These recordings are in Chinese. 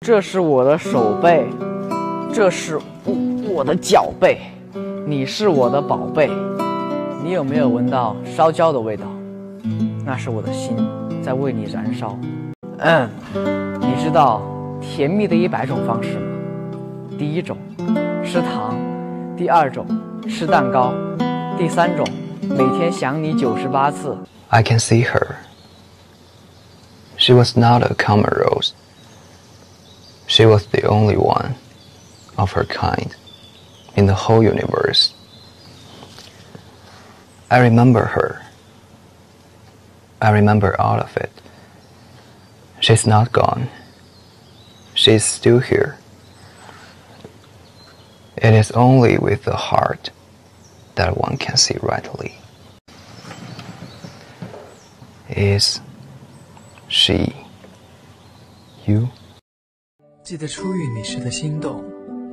这是我的手背，这是我我的脚背，你是我的宝贝。你有没有闻到烧焦的味道？那是我的心在为你燃烧。嗯，你知道甜蜜的一百种方式吗？第一种，吃糖；第二种，吃蛋糕；第三种，每天想你九十八次。I can see her. She was not a common rose. She was the only one of her kind in the whole universe. I remember her. I remember all of it. She's not gone. She's still here. It is only with the heart that one can see rightly. Is she you? 记得初遇你时的心动，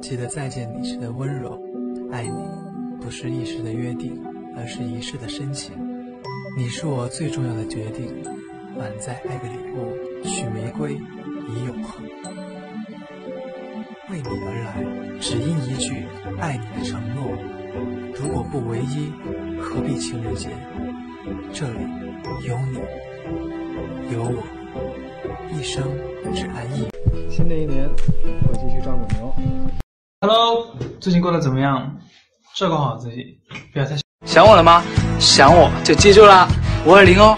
记得再见你时的温柔。爱你不是一时的约定，而是一世的深情。你是我最重要的决定，满载爱的礼物，许玫瑰以永恒。为你而来，只因一句爱你的承诺。如果不唯一，何必情人节？这里有你，有我，一生只爱一。新的一年，我继续照顾你哦。Hello，最近过得怎么样？照顾好自己，不要太。想我了吗？想我就记住啦，五二零哦。